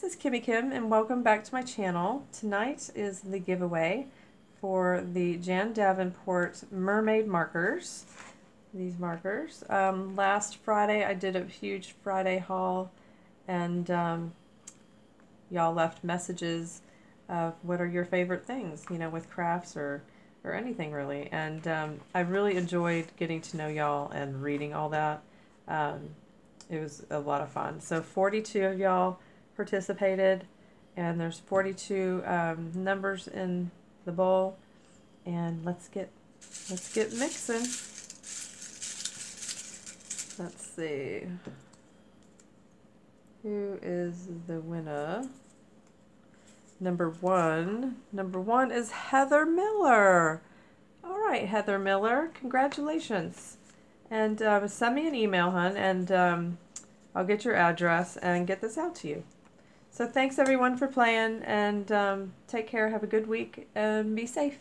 This is Kimmy Kim and welcome back to my channel. Tonight is the giveaway for the Jane Davenport Mermaid markers. These markers. Um, last Friday I did a huge Friday haul and um, y'all left messages of what are your favorite things, you know, with crafts or, or anything really. And um, I really enjoyed getting to know y'all and reading all that. Um, it was a lot of fun. So 42 of y'all participated and there's 42 um, numbers in the bowl and let's get let's get mixing. Let's see. Who is the winner? Number one number one is Heather Miller. All right Heather Miller congratulations. And uh, send me an email hun and um, I'll get your address and get this out to you so thanks everyone for playing and um, take care. Have a good week and be safe.